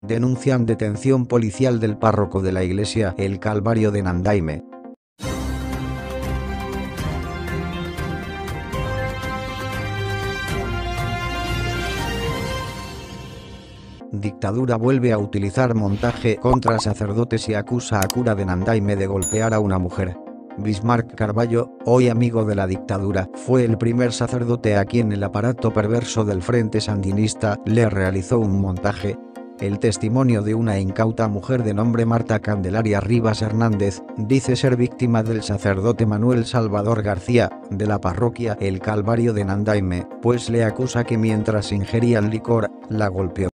denuncian detención policial del párroco de la iglesia El Calvario de Nandaime. Dictadura vuelve a utilizar montaje contra sacerdotes y acusa a cura de Nandaime de golpear a una mujer. Bismarck Carballo, hoy amigo de la dictadura, fue el primer sacerdote a quien el aparato perverso del Frente Sandinista le realizó un montaje. El testimonio de una incauta mujer de nombre Marta Candelaria Rivas Hernández, dice ser víctima del sacerdote Manuel Salvador García, de la parroquia El Calvario de Nandaime, pues le acusa que mientras ingerían licor, la golpeó.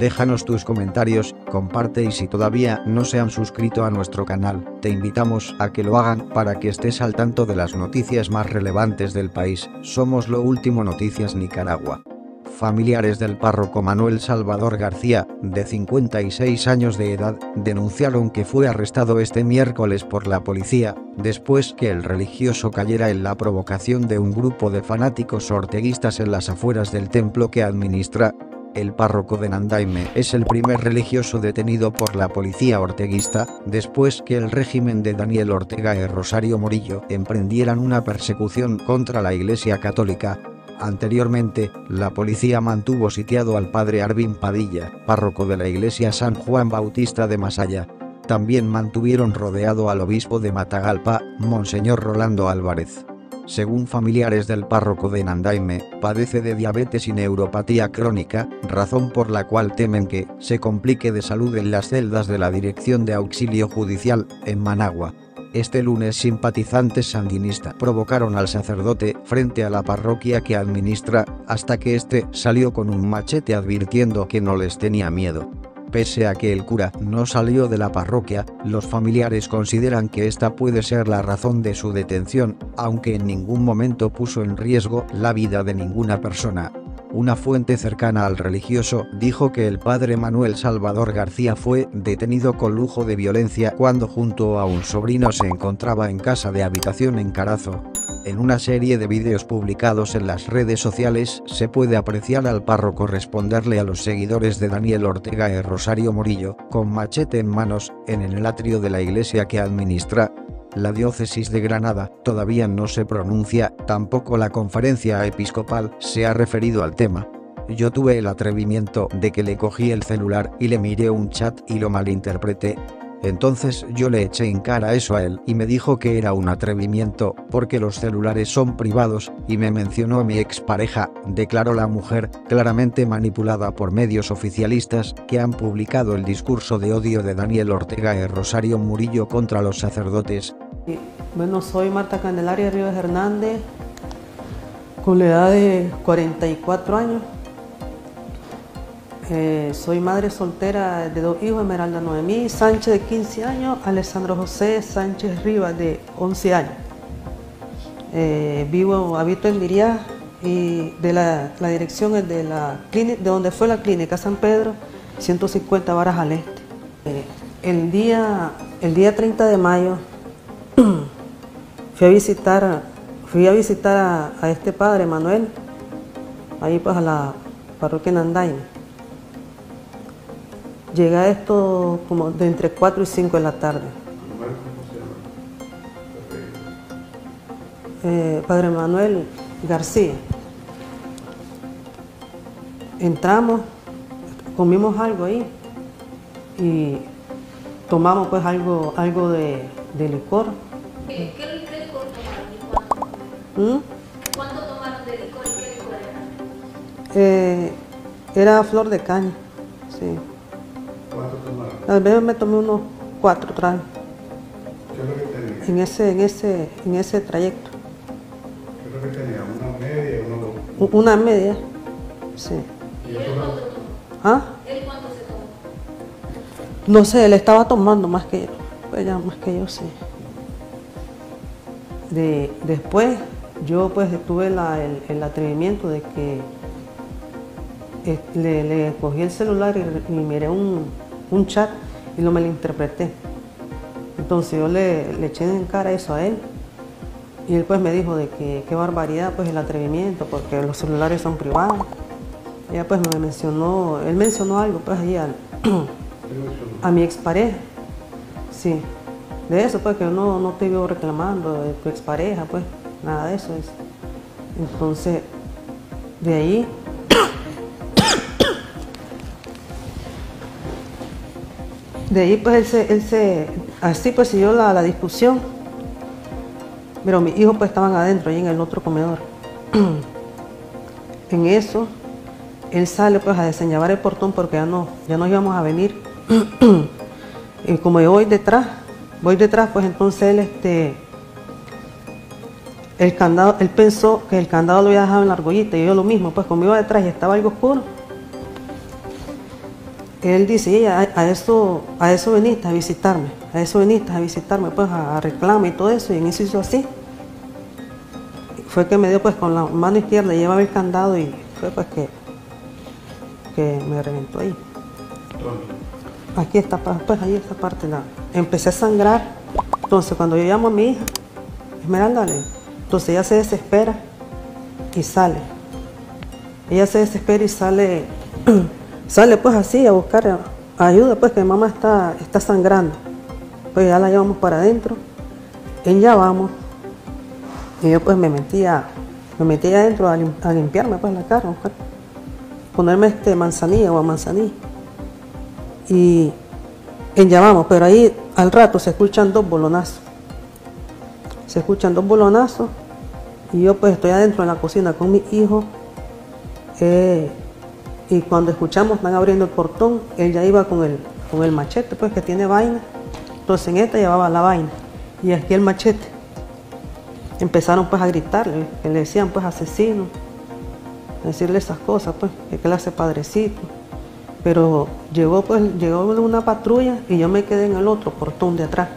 Déjanos tus comentarios, comparte y si todavía no se han suscrito a nuestro canal, te invitamos a que lo hagan para que estés al tanto de las noticias más relevantes del país. Somos Lo Último Noticias Nicaragua. Familiares del párroco Manuel Salvador García, de 56 años de edad, denunciaron que fue arrestado este miércoles por la policía, después que el religioso cayera en la provocación de un grupo de fanáticos orteguistas en las afueras del templo que administra, el párroco de Nandaime es el primer religioso detenido por la policía orteguista, después que el régimen de Daniel Ortega y Rosario Morillo emprendieran una persecución contra la Iglesia Católica. Anteriormente, la policía mantuvo sitiado al padre Arvin Padilla, párroco de la iglesia San Juan Bautista de Masaya. También mantuvieron rodeado al obispo de Matagalpa, Monseñor Rolando Álvarez. Según familiares del párroco de Nandaime, padece de diabetes y neuropatía crónica, razón por la cual temen que se complique de salud en las celdas de la Dirección de Auxilio Judicial, en Managua. Este lunes simpatizantes sandinistas provocaron al sacerdote frente a la parroquia que administra, hasta que este salió con un machete advirtiendo que no les tenía miedo. Pese a que el cura no salió de la parroquia, los familiares consideran que esta puede ser la razón de su detención, aunque en ningún momento puso en riesgo la vida de ninguna persona. Una fuente cercana al religioso dijo que el padre Manuel Salvador García fue detenido con lujo de violencia cuando junto a un sobrino se encontraba en casa de habitación en Carazo. En una serie de vídeos publicados en las redes sociales se puede apreciar al párroco responderle a los seguidores de Daniel Ortega y Rosario Morillo, con machete en manos, en el atrio de la iglesia que administra. La diócesis de Granada todavía no se pronuncia, tampoco la conferencia episcopal se ha referido al tema. Yo tuve el atrevimiento de que le cogí el celular y le miré un chat y lo malinterpreté, entonces yo le eché en cara eso a él y me dijo que era un atrevimiento, porque los celulares son privados, y me mencionó a mi expareja, declaró la mujer, claramente manipulada por medios oficialistas, que han publicado el discurso de odio de Daniel Ortega y Rosario Murillo contra los sacerdotes. Bueno, soy Marta Candelaria Ríos Hernández, con la edad de 44 años. Eh, soy madre soltera de dos hijos, Esmeralda Noemí Sánchez de 15 años, Alessandro José Sánchez Rivas de 11 años. Eh, vivo, habito en Liria y de la, dirección es de la clínica, de donde fue la clínica San Pedro, 150 varas al este. Eh, el, día, el día 30 de mayo fui a visitar, fui a, visitar a, este padre Manuel, ahí pues a la parroquia Nandaime Llega esto como de entre 4 y 5 de la tarde. Eh, Padre Manuel García. Entramos, comimos algo ahí y tomamos pues algo, algo de, licor. ¿Qué, licor tomaron? ¿Mm? ¿Cuánto tomaron de licor y qué licor era? Eh, era flor de caña, sí. A veces me tomé unos cuatro tragos. ¿Qué es lo que tenía? En ese, en ese, en ese trayecto. ¿Qué es lo que tenía? ¿Una media? Una, una media, sí. ¿Y él cuánto tomó? ¿Ah? ¿Él cuánto se tomó? No sé, él estaba tomando más que yo. Pues ya más que yo, sí. De, después yo pues tuve la, el, el, atrevimiento de que eh, le, le, cogí el celular y, y miré un, un chat y lo malinterpreté. Entonces yo le, eché en cara eso a él y él pues me dijo de que qué barbaridad pues el atrevimiento porque los celulares son privados. Ella pues me mencionó, él mencionó algo pues ahí al, a mi expareja. Sí. De eso, pues, que no, no te veo reclamando de tu expareja, pues, nada de eso es. Entonces, de ahí De ahí pues él se, él se así pues siguió la, la discusión. Pero mis hijos pues estaban adentro, ahí en el otro comedor. en eso, él sale pues a deseñabar el portón porque ya no, ya no íbamos a venir. y como yo voy detrás, voy detrás, pues entonces él este el candado, él pensó que el candado lo había dejado en la argollita y yo lo mismo, pues como iba detrás y estaba algo oscuro, él dice, a, a, eso, a eso veniste a visitarme, a eso veniste a visitarme, pues a, a reclama y todo eso, y en eso hizo así. Fue que me dio pues con la mano izquierda, llevaba el candado y fue pues que, que me reventó ahí. Aquí está, pues ahí esta parte, la, empecé a sangrar. Entonces cuando yo llamo a mi hija, Esmeralda, entonces ella se desespera y sale. Ella se desespera y sale Sale pues así a buscar ayuda, pues que mamá está, está sangrando. Pues ya la llevamos para adentro. En ya vamos. Y yo pues me metía, me metía adentro a, limpiarme pues la cara, ponerme este manzanilla o a manzanilla. Y en ya pero ahí al rato se escuchan dos bolonazos. Se escuchan dos bolonazos y yo pues estoy adentro en la cocina con mi hijo. Eh, y cuando escuchamos, están abriendo el portón, él ya iba con el, con el machete, pues que tiene vaina. Entonces en esta llevaba la vaina y aquí el machete. Empezaron pues a gritarle, que le decían pues asesino, decirle esas cosas, pues, que él hace padrecito. Pero llegó pues, llegó una patrulla y yo me quedé en el otro portón de atrás,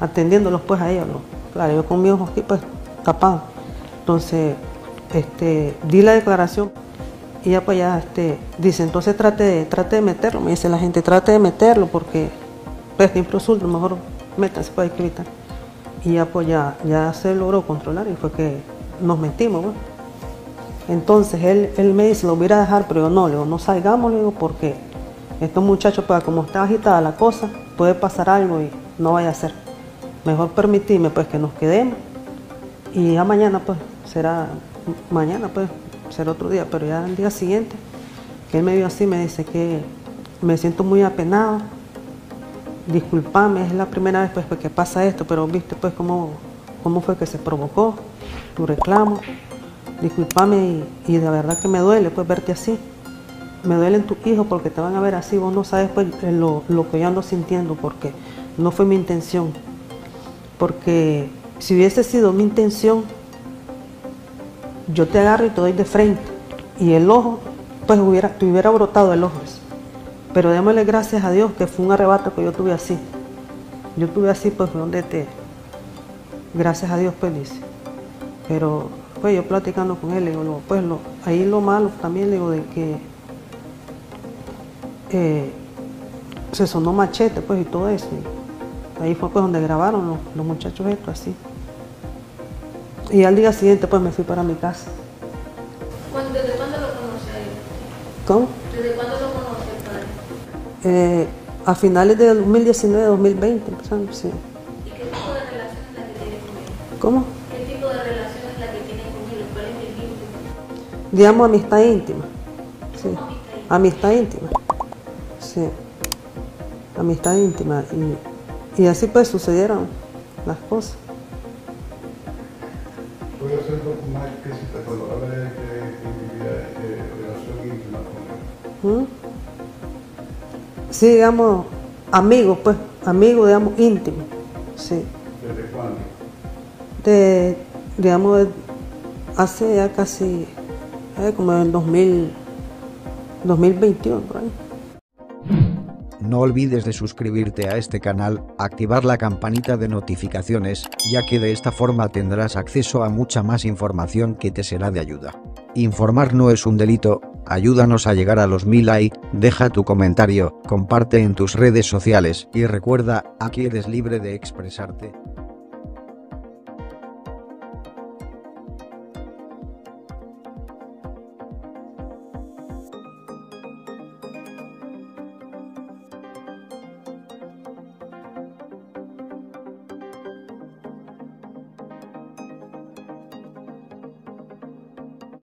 atendiéndolos pues a ellos. Claro, yo con mi ojos aquí pues tapado. Entonces, este, di la declaración. Y ya pues ya este, dice, entonces trate de, trate de meterlo. Me dice la gente, trate de meterlo porque pues a mejor métanse para evitar. Y ya pues ya, se logró controlar y fue que nos metimos. Entonces él, él me dice, lo voy a dejar, pero yo no, le digo, no salgamos, digo, porque estos muchachos, pues como está agitada la cosa, puede pasar algo y no vaya a ser. Mejor permitirme pues que nos quedemos y ya mañana pues será, mañana pues ser otro día, pero ya el día siguiente, que él me vio así, me dice que me siento muy apenado, disculpame, es la primera vez pues, que pasa esto, pero viste pues cómo, cómo fue que se provocó tu reclamo, disculpame y, de verdad que me duele pues verte así, me duelen tus hijos porque te van a ver así, vos no sabes pues lo, lo que yo ando sintiendo porque no fue mi intención, porque si hubiese sido mi intención, yo te agarro y te doy de frente. Y el ojo, pues hubiera, te hubiera brotado el ojo. Pero démosle gracias a Dios que fue un arrebato que yo tuve así. Yo tuve así, pues, donde te. Gracias a Dios, pues, dice. Pero, pues, yo platicando con él, le digo, pues, ahí lo malo también, le digo, de que eh, se sonó machete, pues, y todo eso. ahí fue, pues, donde grabaron los, los muchachos esto, así. Y al día siguiente pues me fui para mi casa. ¿Desde cuándo lo él? ¿Cómo? ¿Desde cuándo lo conoce el padre? Eh, a finales de 2019, 2020 empezando, sí. ¿Y qué tipo de relación es la que tiene con él? ¿Cómo? ¿Qué tipo de relación es la que tiene con él? ¿Cuál es el vínculo? Digamos amistad íntima. Sí. ¿Cómo amistad íntima? Sí. Amistad íntima. Y, y así pues sucedieron las cosas. ¿Mm? Sí, digamos, amigos, pues, amigos, digamos, íntimos. Sí. ¿Desde cuándo? De, digamos, hace ya casi, eh, como en el 2000, 2021, por ahí. No olvides de suscribirte a este canal, activar la campanita de notificaciones, ya que de esta forma tendrás acceso a mucha más información que te será de ayuda. Informar no es un delito, ayúdanos a llegar a los mil like, deja tu comentario, comparte en tus redes sociales y recuerda, aquí eres libre de expresarte.